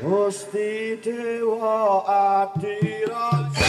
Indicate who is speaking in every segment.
Speaker 1: Gusti Dewa Adiraja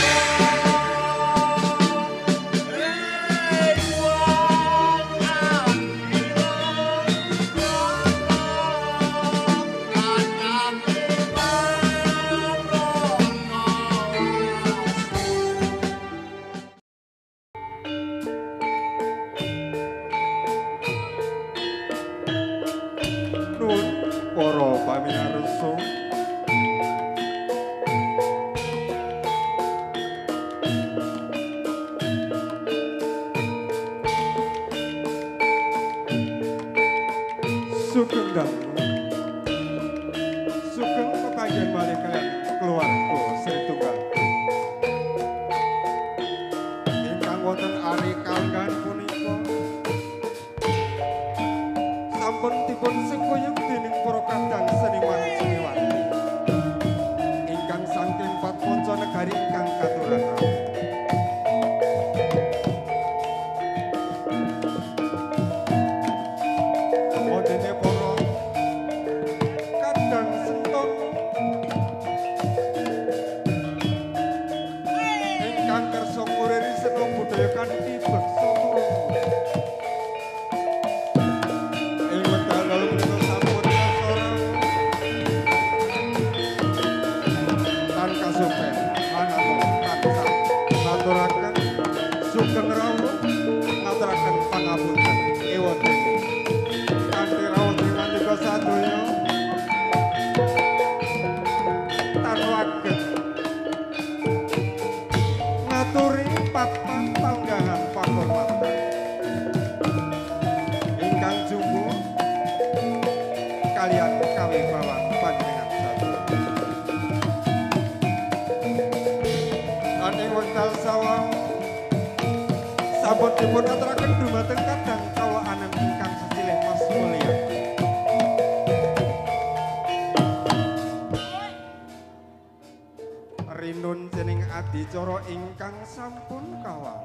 Speaker 2: Rinun jeneng adicara ingkang sampun kawang.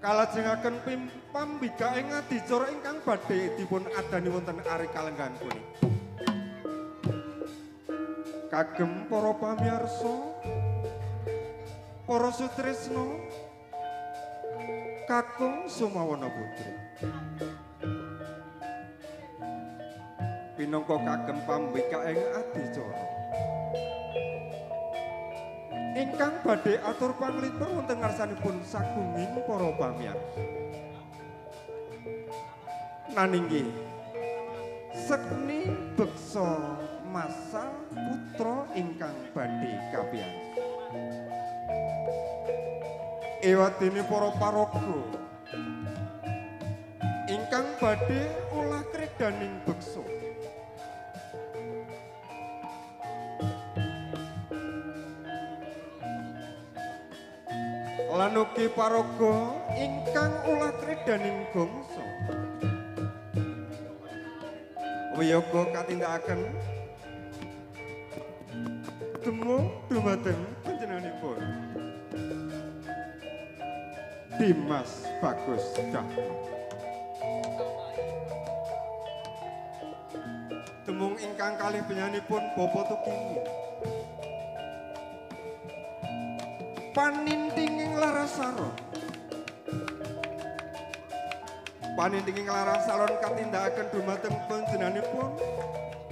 Speaker 2: kalajengaken pim pambikaing adicara ingkang badhe dipun adani wonten ari kalenggan punika. Kagem para pamirsa, para sutresna, kakung sumawana putri. Pinangka kagem pambikaing adicara. ingkang badhe atur panglipur wonten ngarsanipun sagunging para pamirsa. Naninggi sekni beksa masa putra ingkang badhe kapiyansa. Ewadene para paraga ingkang badhe ulah kredaning beksa. Lan ugi paraga ingkang ulah kredaning bangsa. Wiyaga katindakaken temu dumateng panjenenganipun. Dimas Bagus Dahma. Temung ingkang kalih penyanipun Bobo Tukingi. Panintinging larasaron panintinging larasaron katindakaken dumateng panjenenganipun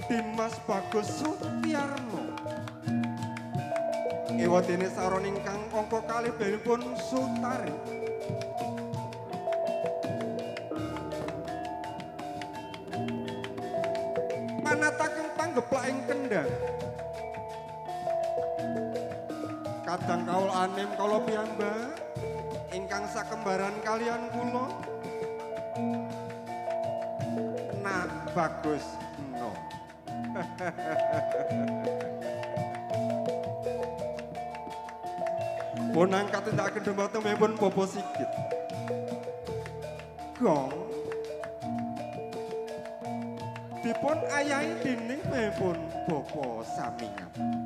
Speaker 2: Dimas Bagus Sutiarno. Ewadene saron ingkang angka kalih benipun Sutari anim kala piyambak. Ingkang sakembaran kalian kula nak bagus. No. Bonang katindakan dumateng mepun Bobo Sigit Gong. Dipun ayahi dening mepun Bobo Samingan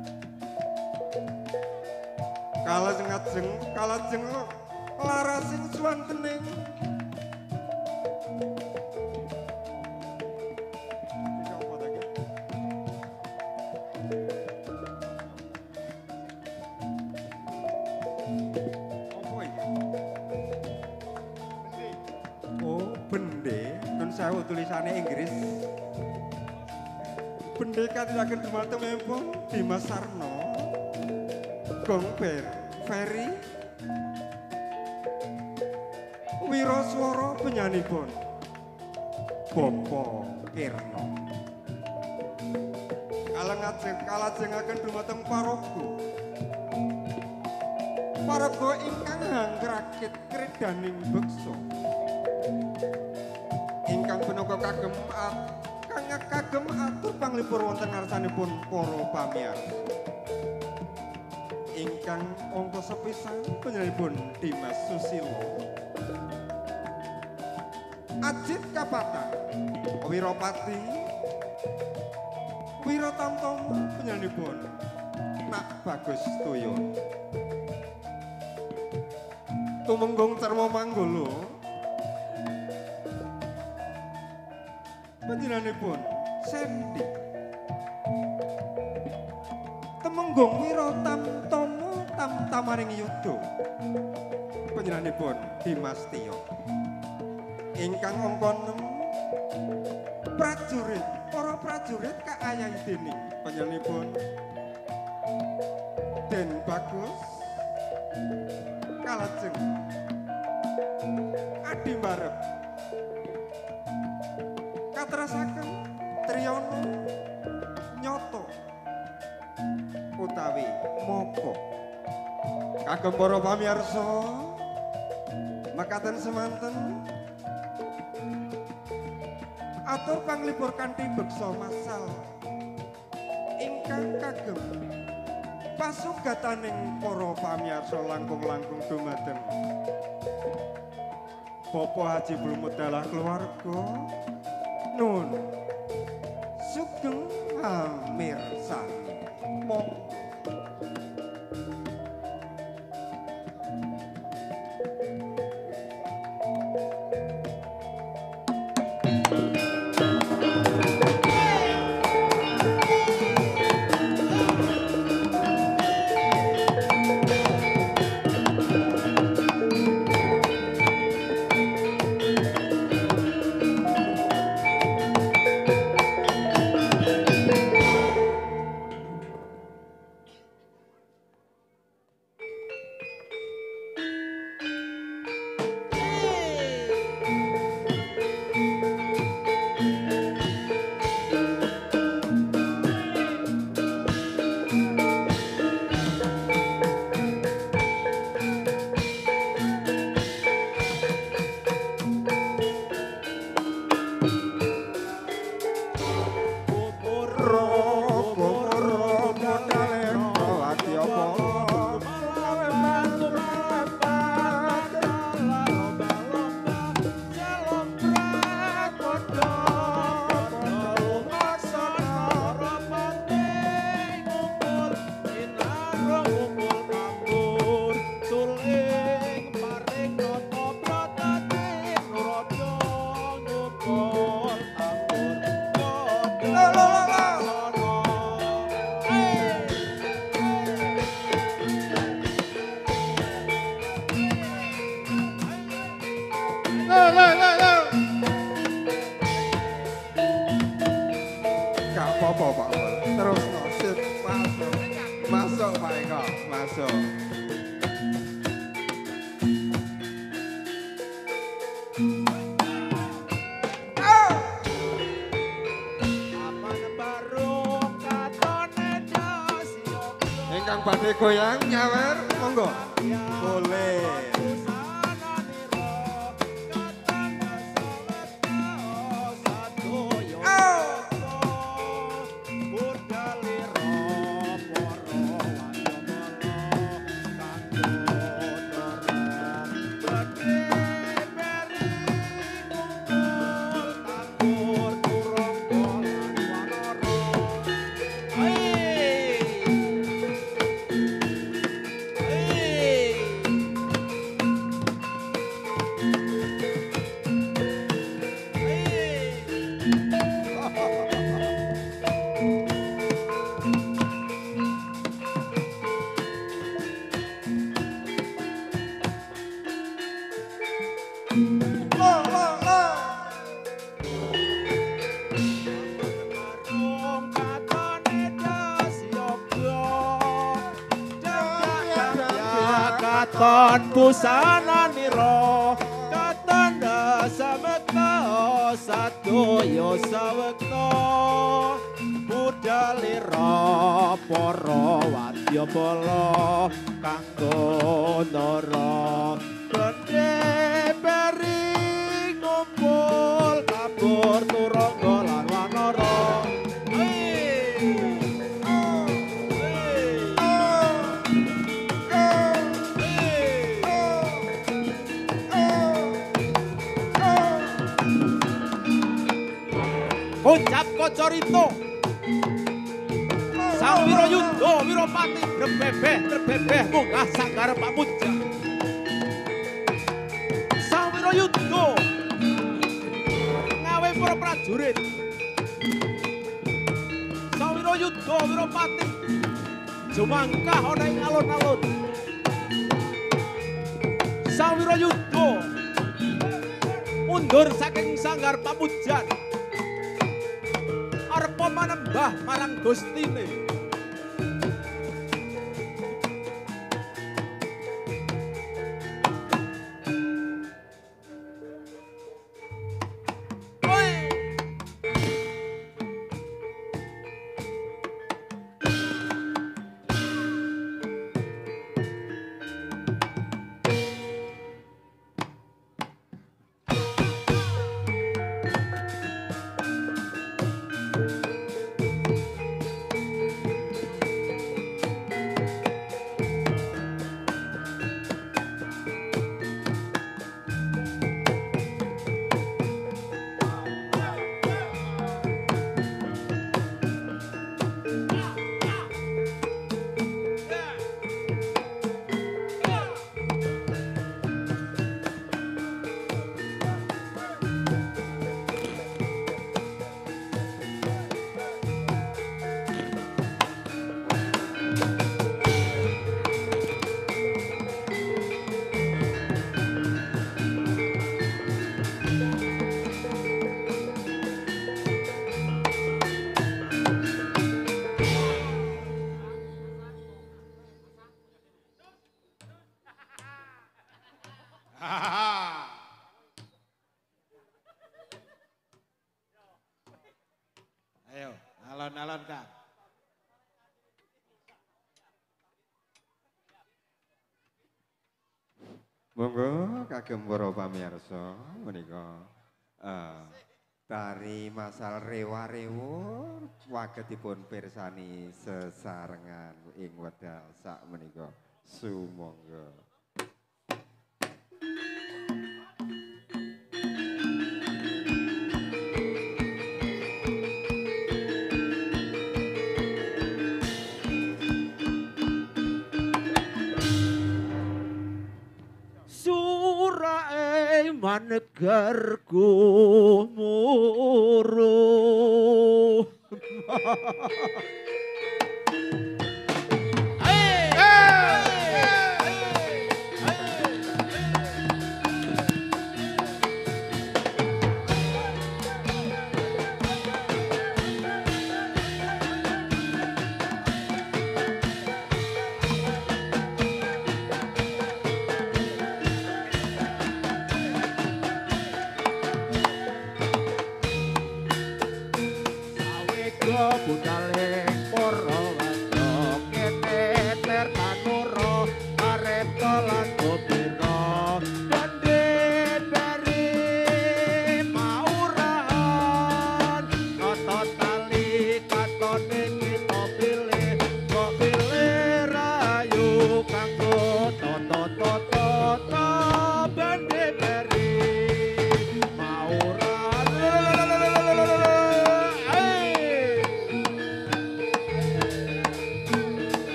Speaker 2: kalajeng ajeng kalajeng larasing suan tening oh, tulisannya Inggris. Pendekat yang akan dimatang memang Dimas Sarno. Gong Ber Ferry. Wiro swara penyanipun Bopo Kirno. Kalengajeng kalajengaken dumateng paraga Paraga ingkang hangrakit kredaning beksa ingkang punaka kagem kang kagem atur panglipur wonten ngarsanipun para pamirsa ingkang angka sepisan panjenenganipun Dimas Susilo. Ajit Kapata Wiropati Wirotamtomo panjenenganipun Nak Bagus Tuyon Tumenggung Cermo Manggolo. Panjenenganipun Sandy Temenggung Wiro Tamtomo Tamtamaring Yudo panjenenganipun Dimas Tio ingkang angka 6 prajurit para prajurit kaayahi dening panjenenganipun Den Bagus kalajeng. Adi Barep katerasaken Triyono Nyoto utawi Moko kagem para pamirsa mekaten semanten. Atur panglipur kanthi beksa masal. Ingkang kagem pasugataning para pamirsa langkung-langkung dumateng Bapak Haji Blumut keluarga. Nun. Sugeng Amir Masuk. Ingkang badhe goyang nyawer, monggo. Boleh.
Speaker 3: Busana niro katanda samekta sadoyo sawekta budalira para wadya bala kanggo nara Ucap kocorito Sang Wiro Yudo Wiropati Berbebeh berbebeh Munggah sanggar pamuja Sang Wiro Yudo Ngawe para prajurit. Sang Wiro Yudo Wiropati Jumangkah ana ing alun-alun. Sang Wiro Yudo mundur saking sanggar pamujan arepa manembah marang Gustine.
Speaker 2: Kagem para pamirsa menika eh, tari masal rewa-rewo wagetipun pirsani sesarengan ing wedal sak menika sumangga.
Speaker 3: garku muruh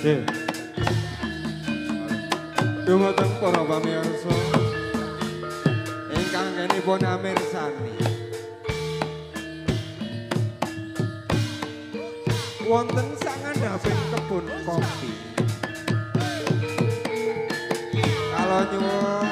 Speaker 2: Ade. Dumateng para pamirsa. Ingkang kenipun amirsani. Wonten sangandhaping kebun kopi. Kalau nyuwun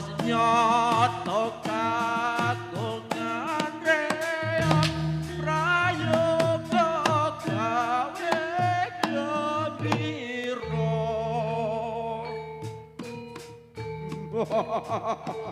Speaker 3: Ha ha prayoga ha ha!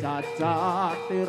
Speaker 3: cacatira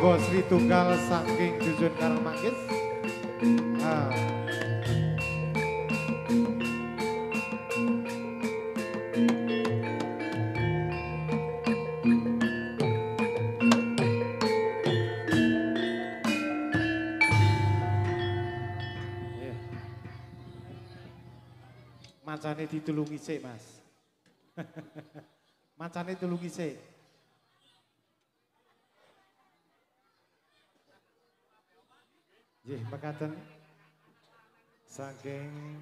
Speaker 4: Turangga Sri Tunggal saking Dusun Karangmanggis. Ah. Ya. Macane ditulungi sik, Mas. Macane tulungi sik. Mekaten. Saking